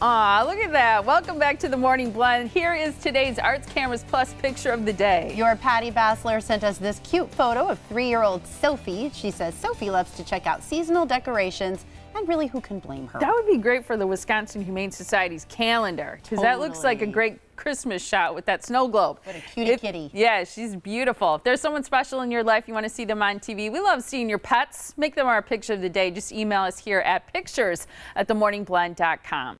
Aw, look at that. Welcome back to the Morning Blend. Here is today's Art's Cameras Plus picture of the day. Your Patty Bassler sent us this cute photo of three-year-old Sophie. She says Sophie loves to check out seasonal decorations and really who can blame her? That would be great for the Wisconsin Humane Society's calendar because totally. that looks like a great Christmas shot with that snow globe. What a cutie if, kitty. Yeah, she's beautiful. If there's someone special in your life, you want to see them on TV, we love seeing your pets. Make them our picture of the day. Just email us here at pictures at themorningblend.com.